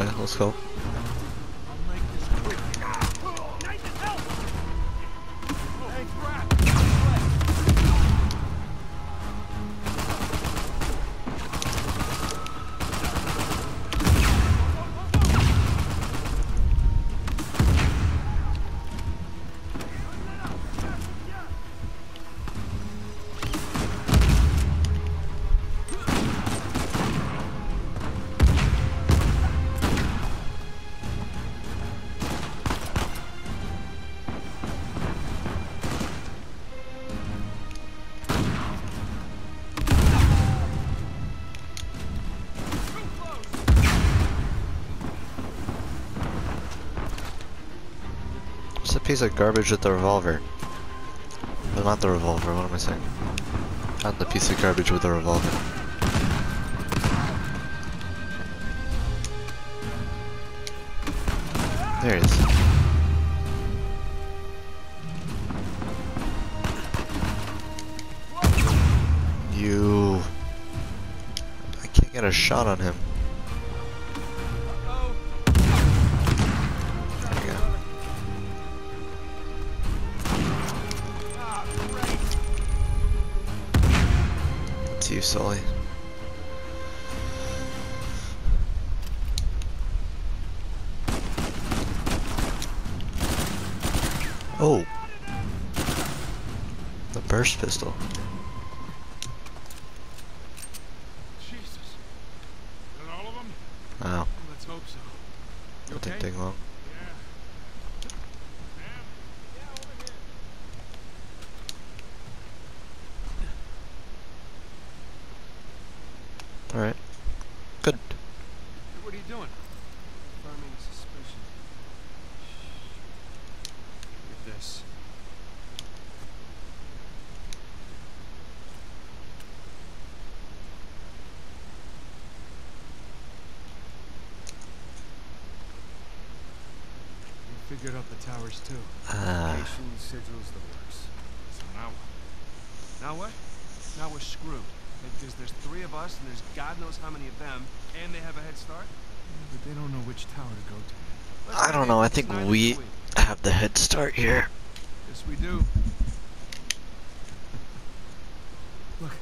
Let's It's a piece of garbage with the revolver. But not the revolver, what am I saying? Not the piece of garbage with the revolver. There he is. You. I can't get a shot on him. Figured out the towers too. Ah. Location, sigils, the works. So now what? Now what? Now we're screwed. Because there's three of us, and there's God knows how many of them, and they have a head start. but they don't know which tower to go to. Let's I don't know, I think we have the head start here. Yes, we do. Look,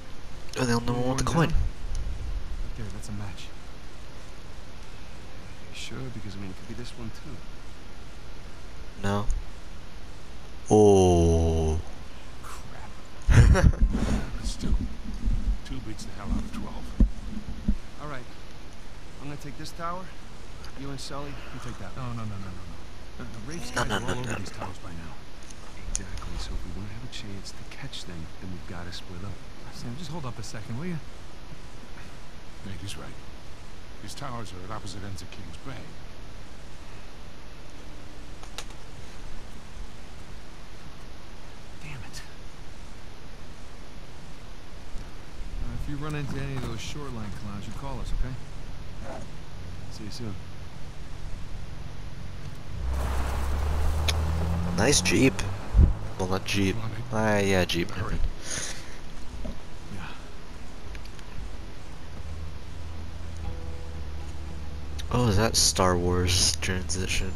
We're the only one with the coin. down? Right there, that's a match. Sure? Because I mean, it could be this one too. No. Oh. Crap. Still, two beats the hell out of twelve. All right. I'm gonna take this tower. You and Sully, you take that. No, no, no, no, no, no. The Rafe's No, guys no, are all over these towers by now. Exactly. So if we want to have a chance to catch them, then we've got to split up. Sam, just hold up a second, will you? Nate, he's right. These towers are at opposite ends of King's Bay. Damn it. Uh, if you run into any of those shoreline clowns, you call us, okay? See you soon. Nice Jeep. Well, not Jeep. Come on, Nate. Ah, yeah, Jeep. Yeah. Oh, is that Star Wars transition?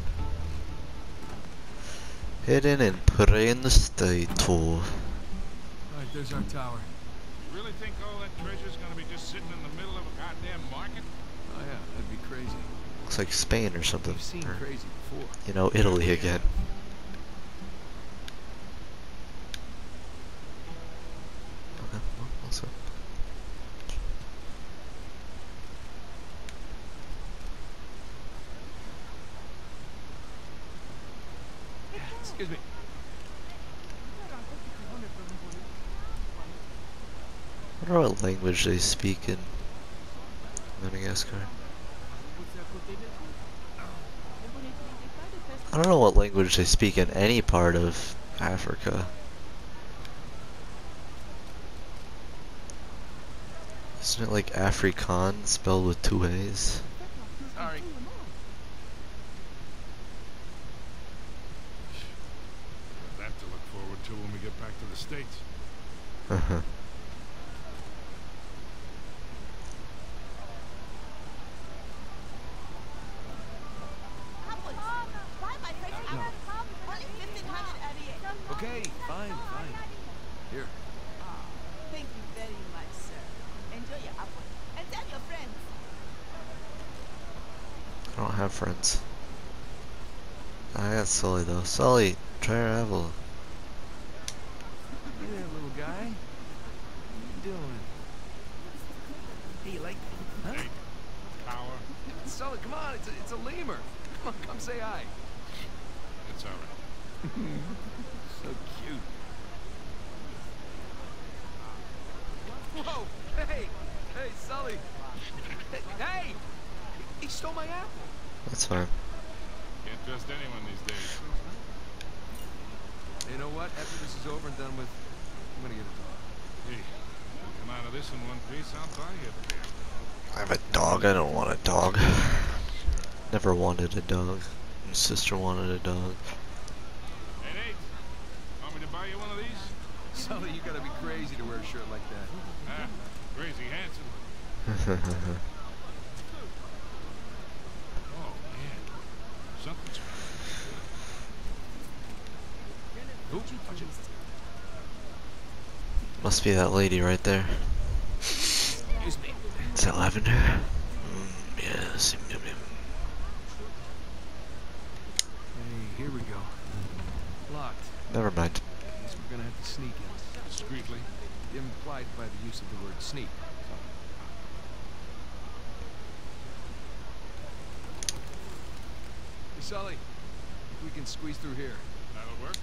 Hidden and put in plain sight. Alright, there's our tower. You really think all that treasure's gonna be just sitting in the middle of a goddamn market? Oh yeah, that'd be crazy. Looks like Spain or something. We've seen Or, crazy before. you know, Italy again. Okay, well, what's? Excuse me. I wonder what language they speak in Madagascar. I don't know what language they speak in any part of Africa. Isn't it like Afrikaan spelled with two A's? Sorry. That to look forward to when we get back to the States. Uh-huh. I don't have friends. I got Sully though. Sully, try our apple. Hey there, little guy. What you doing? Hey, you like Huh? Hey, power. Sully, come on, it's a, it's a lemur. Come on, come say hi. It's all right. So cute. Whoa! Hey! Hey, Sully! Hey! hey! He stole my apple! That's fine. Can't trust anyone these days. You know what? After this is over and done with, I'm gonna get a dog. Hey, you come out of this in one piece, I'll buy you a beer. I have a dog. I don't want a dog. Never wanted a dog. My sister wanted a dog. Hey, Nate, want me to buy you one of these? Sully, you gotta be crazy to wear a shirt like that. Ah, crazy handsome. Must be that lady right there. Excuse me. Is that lavender? Mm, yes. Yum, yum, yum. Hey, here we go. Locked. Never mind. Guess we're gonna have to sneak in. discreetly. Implied by the use of the word sneak. Hey, Sully, if we can squeeze through here. That'll work.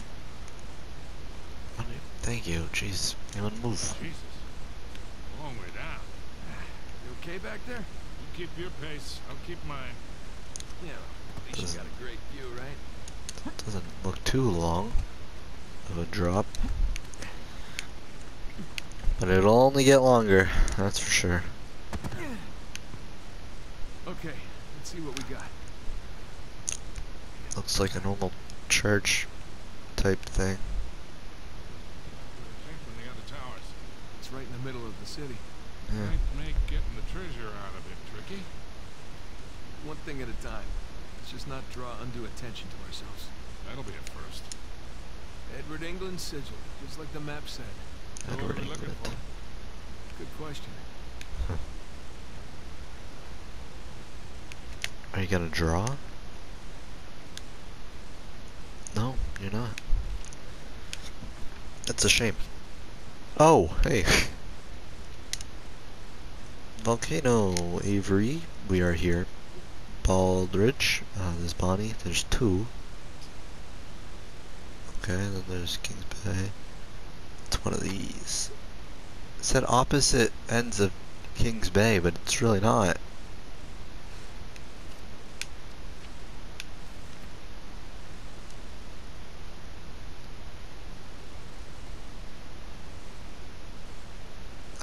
Thank you. Jeez. You move? Jesus. Long way down. You okay back there? You keep your pace. I'll keep mine. Yeah. At least you got a great view, right? Doesn't look too long of a drop. But it'll only get longer, that's for sure. Okay, let's see what we got. Looks like a normal church type thing. Think from the other towers. It's right in the middle of the city. Yeah. Might make getting the treasure out of it tricky. One thing at a time. Let's just not draw undue attention to ourselves. That'll be a first. Edward England sigil, just like the map said. What Edward are we looking England. for? Good question. Are you gonna draw? No, you're not. That's a shame. Oh, hey. Volcano Avery, we are here. Baldridge, uh, there's Bonnie, there's two. Okay, then there's Kings Bay. It's one of these. It said opposite ends of Kings Bay, but it's really not.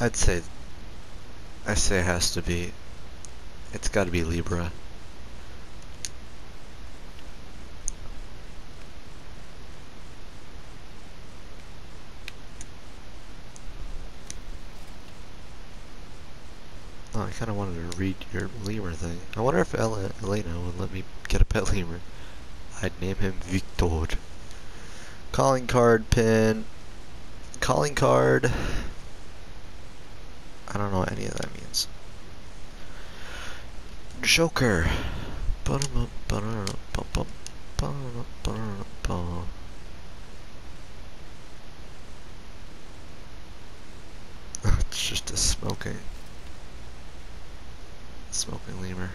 I'd say, I say it has to be, it's gotta be Libra. Oh, I kinda wanted to read your lemur thing. I wonder if Ella, Elena would let me get a pet lemur. I'd name him Victor. Calling card pin. Calling card. I don't know what any of that means. Joker. It's just a smoking, smoking lemur.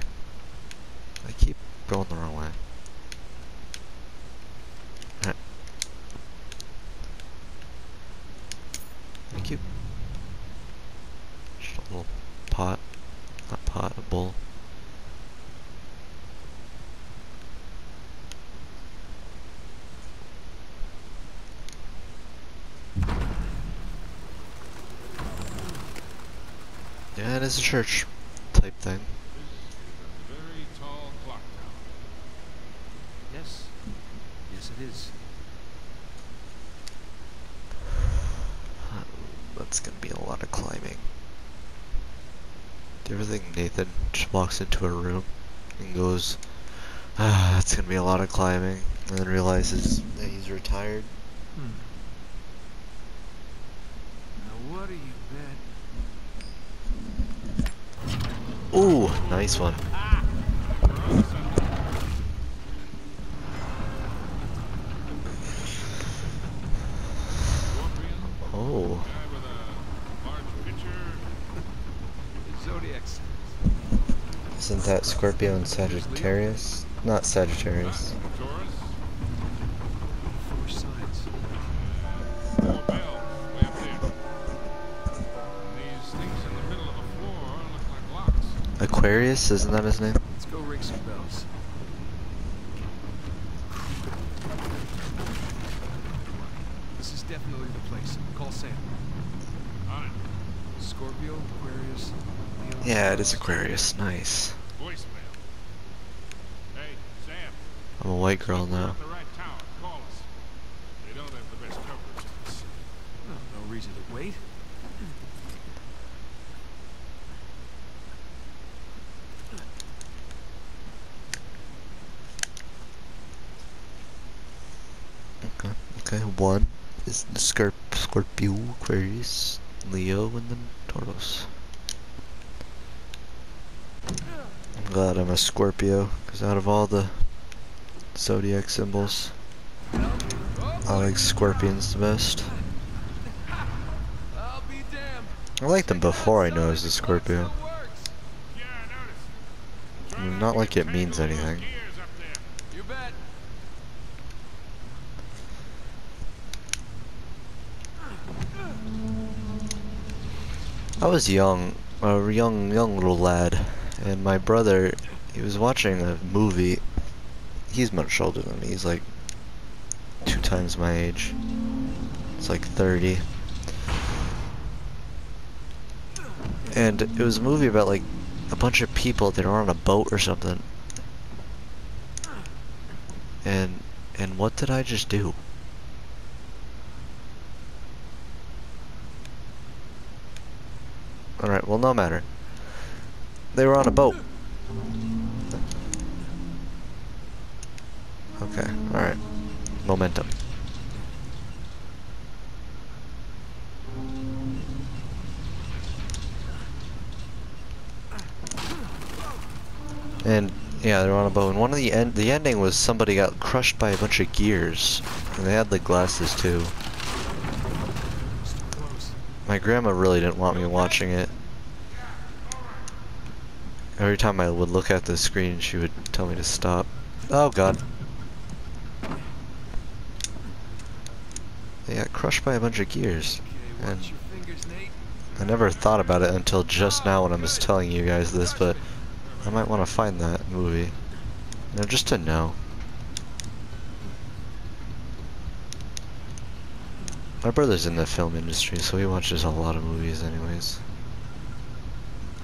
I keep going the wrong way. Thank you. Little pot. Not pot, a bowl. Yeah, it is a church type thing. This is a very tall clock tower. Yes. Yes, it is. That's gonna be a lot of climbing. Do you ever think Nathan just walks into a room and goes, ah, that's gonna be a lot of climbing, and then realizes that he's retired? Hmm. Now what do you bet? Ooh, nice one. We're almost done that Scorpio and Sagittarius? Not Sagittarius. Taurus, Four signs. four bells way up there. And these things in the middle of the and Sagittarius? Not Sagittarius. Aquarius, isn't that his name? Let's go ring some bells. This is definitely the place. Call Sam. On it. Scorpio, Aquarius, Leo. Yeah, it is Aquarius. Nice. Voicemail. Hey, Sam. I'm a white girl now. the right tower. Call us. They don't have the best coverage of us. Oh, no reason to wait. Okay. Okay. One is the Scorp Scorpio, Aquarius, Leo, and then Taurus. I'm glad I'm a Scorpio, because out of all the zodiac symbols, I like scorpions the best. I liked them before I knew I was a Scorpio. Not like it means anything. I was young, a young, young little lad, and my brother, he was watching a movie. He's much older than me. He's like two times my age. It's like 30. And it was a movie about like a bunch of people that are on a boat or something. And and what did I just do? Alright, well no matter. They were on a boat. Okay, alright. Momentum. And yeah, they were on a boat. And one of the end, the ending was somebody got crushed by a bunch of gears, and they had the glasses too. My grandma really didn't want me watching it. Every time I would look at the screen, she would tell me to stop. Oh god. They got crushed by a bunch of gears. And. I never thought about it until just now when I was telling you guys this, but I might want to find that movie. You know, just to know. My brother's in the film industry, so he watches a lot of movies anyways.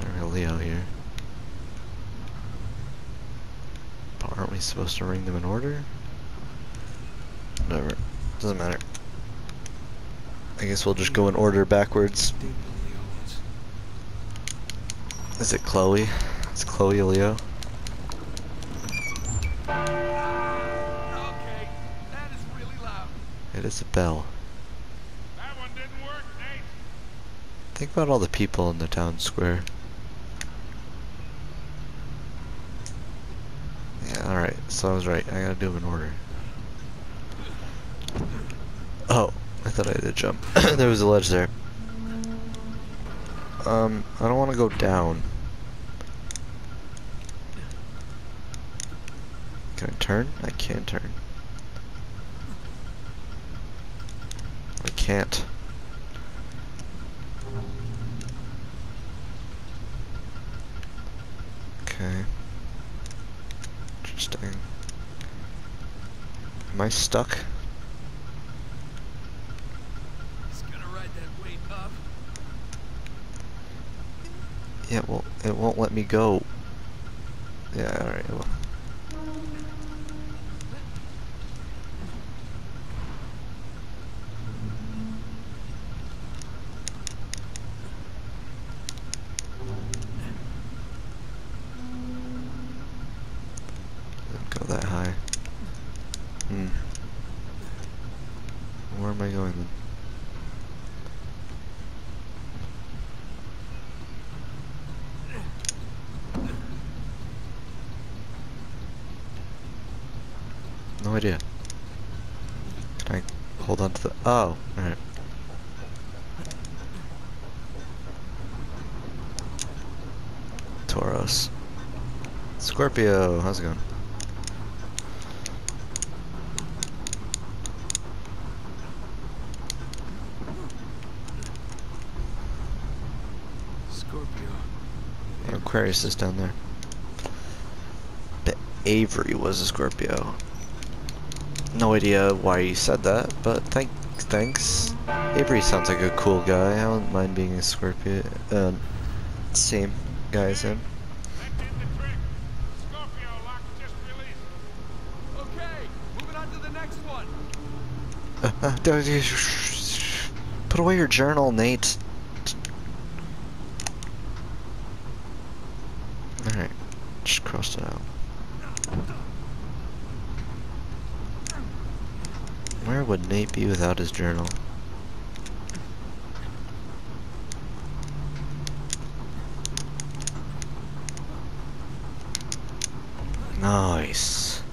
Alright, Leo here. But aren't we supposed to ring them in order? Whatever. Doesn't matter. I guess we'll just go in order backwards. David and Leo once. Is it Chloe? It's Chloe Leo. Okay, that is really loud. It is a bell. That one didn't work, Nate. Think about all the people in the town square. Yeah, alright, so I was right. I gotta do them in order. Oh, I thought I did jump. there was a ledge there. Um, I don't want to go down. Can I turn? I can't turn. I can't. Okay. Interesting. Am I stuck? Gonna ride that weight up. Yeah, well, it won't let me go. Yeah, alright, well. Don't go that high. Hmm. Where am I going then? No idea. Can I hold on to the... Oh, alright. Taurus. Scorpio, how's it going? Scorpio. Aquarius is down there. But Avery was a Scorpio. No idea why you said that, but thank thanks. Avery sounds like a cool guy. I don't mind being a Scorpio. Uh, same guy as him. Put away your journal, Nate. Alright, just crossed it out. Where would Nate without his journal? Nice.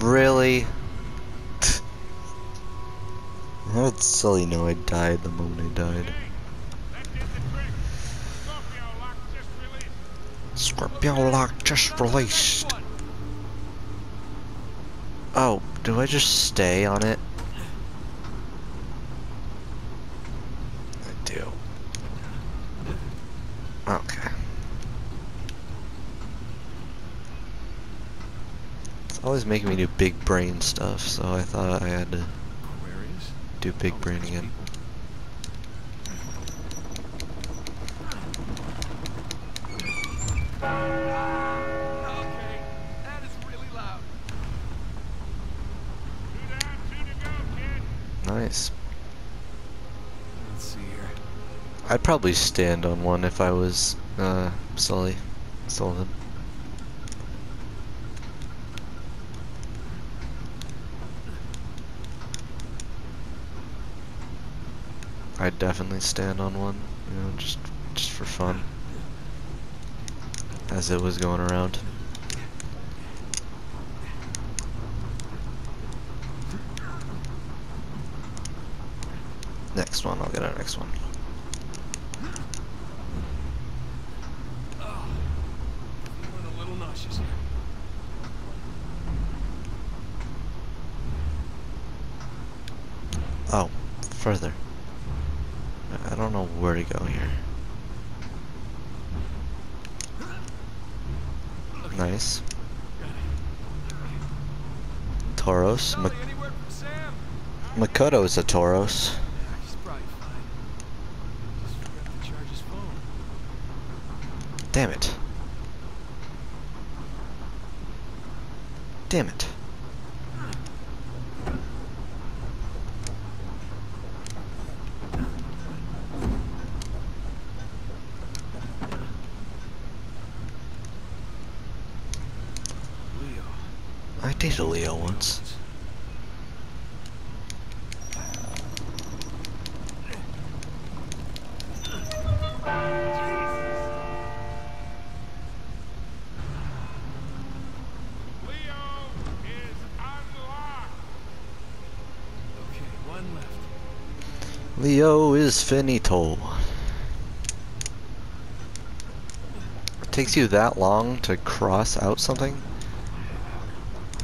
Really? That's silly. No, I died the moment I died? That did the trick. Scorpio lock just released. Scorpio lock just released. Oh, do I just stay on it? I do. Okay. It's always making me do big brain stuff, so I thought I had to do big brain again. Okay, that is really loud. Two down, two to go, kid. Nice. Let's see here. I'd probably stand on one if I was uh, Sully. Sullivan. I'd definitely stand on one, you know, just just for fun. As it was going around. Next one, I'll get our next one. Feeling a little nauseous here. Oh, further. I- I don't know where to go here. Nice. Taurus. Sully, Mak any word from Sam? Makoto is a Taurus. Damn it. Damn it. Leo. I dated a Leo once. Leo is unlocked. Okay, one left. Leo is finito. It takes you that long to cross out something?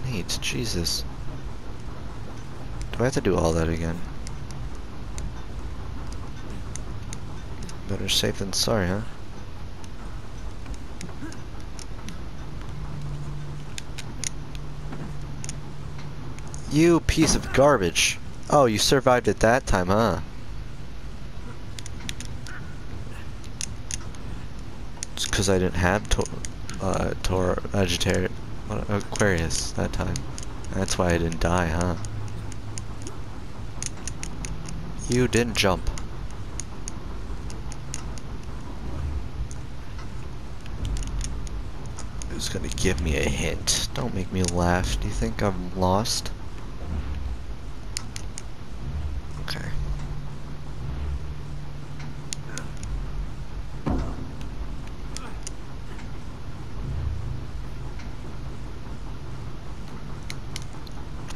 Neat, Jesus. Do I have to do all that again? Better safe than sorry, huh? You piece of garbage. Oh, you survived it that time, huh? Because I didn't have to uh, Tor Aquarius that time. That's why I didn't die, huh? You didn't jump. Who's gonna give me a hint? Don't make me laugh. Do you think I'm lost? Okay.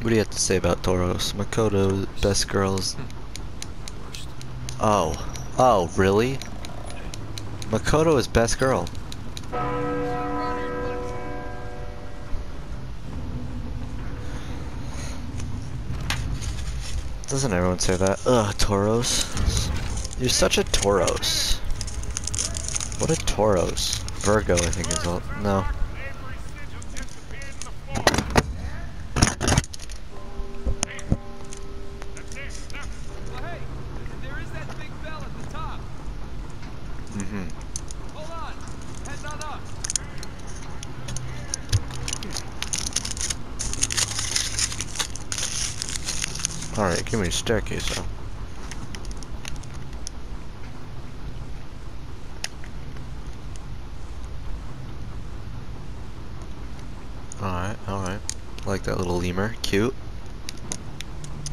What do you have to say about Taurus? Makoto, best girls. Hmm. Oh. Oh, really? Makoto is best girl. Doesn't everyone say that? Ugh, Taurus. You're such a Taurus. What a Toros. Virgo, I think is all. No. Give me a staircase though. Alright, alright. Like that little lemur. Cute.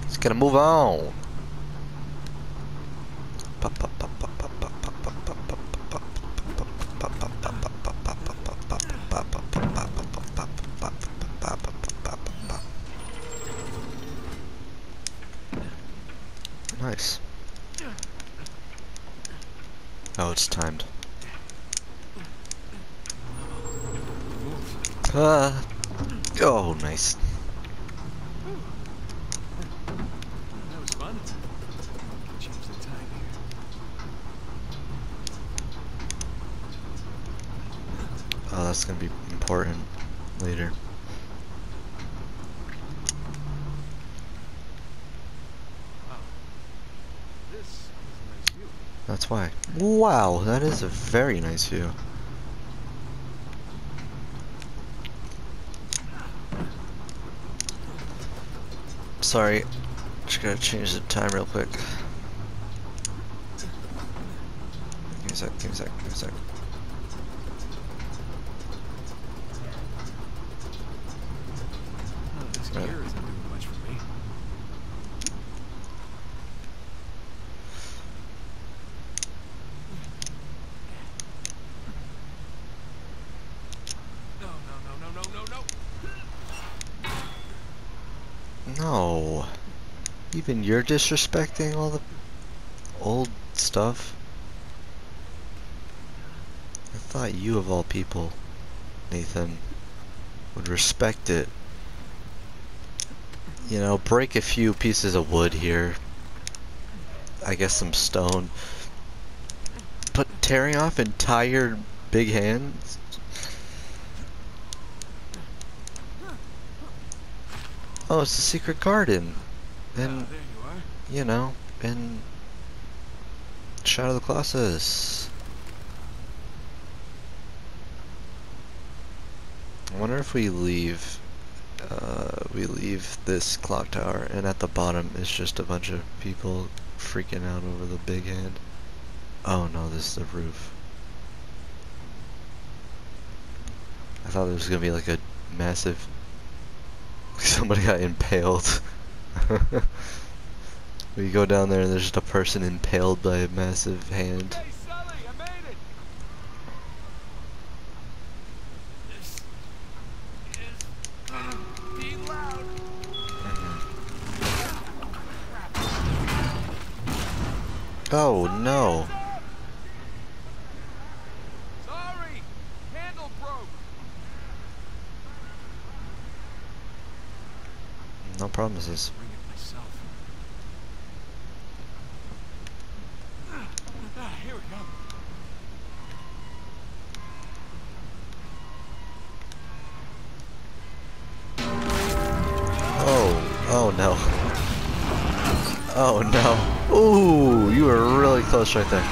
Let's gotta move on. Nice. Oh, it's timed. Ah. Oh, nice. That was fun. Change the time here. Oh, that's gonna be important later. This is a nice view. That's why. Wow, that is a very nice view. Sorry, just gotta change the time real quick. Give me a sec, give me a sec, give me a sec. Oh, this Right. gear isn't doing much for me. No, no, no, no, no, no, no. No. Even you're disrespecting all the old stuff? I thought you of all people, Nathan, would respect it. You know, break a few pieces of wood here. I guess some stone. But tearing off entire big hands? Oh, it's a secret garden. Ah, And, there you are. you know, in Shadow of the Colossus. I wonder if we leave, uh, we leave this clock tower and at the bottom is just a bunch of people freaking out over the big hand. Oh no, this is the roof. I thought there was gonna be like a massive, somebody got impaled. we go down there and there's just a person impaled by a massive hand. Hey, Sully, I made it. This is loud. Mm-hmm. Oh no. Sorry, handle broke. No promises. Right there.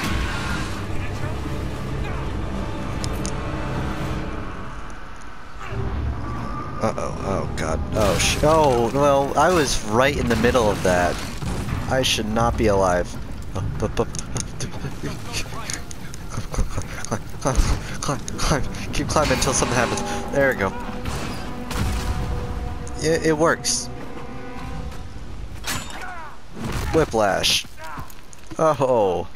Uh oh, oh god. Oh, sh oh, well, I was right in the middle of that. I should not be alive. Climb, climb. Keep climbing until something happens. There we go. Yeah, it works. Whiplash. Oh.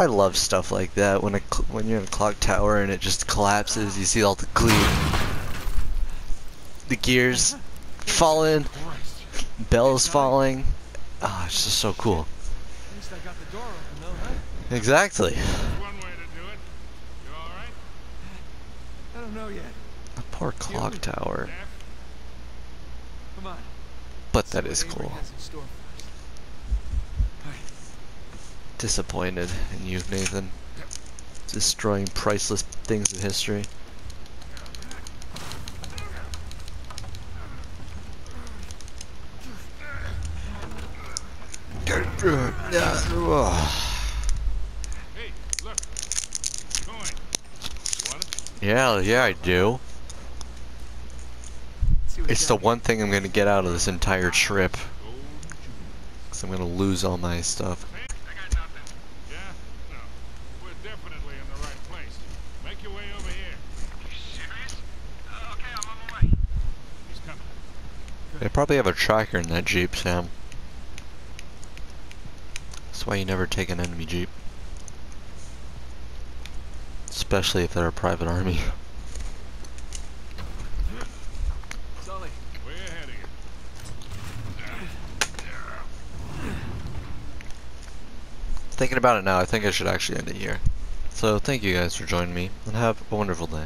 I love stuff like that when a when you're in a clock tower and it just collapses. You see all the glue, the gears falling, bells falling. Ah, it's just so cool. The? Exactly. I don't know yet. A poor clock tower. But that is cool. has in store for us. Alright. Disappointed in you, Nathan. Destroying priceless things in history. Yeah, yeah, I do. It's the one thing I'm gonna get out of this entire trip. Cause I'm gonna lose all my stuff. Hey, I got nothing. Yeah? No. We're definitely in the right place. Make your way over here. You serious? okay, I'm on my way. He's coming. They probably have a tracker in that Jeep, Sam. That's why you never take an enemy Jeep. Especially if they're a private army. Thinking about it now, I think I should actually end it here. So thank you guys for joining me, and have a wonderful day.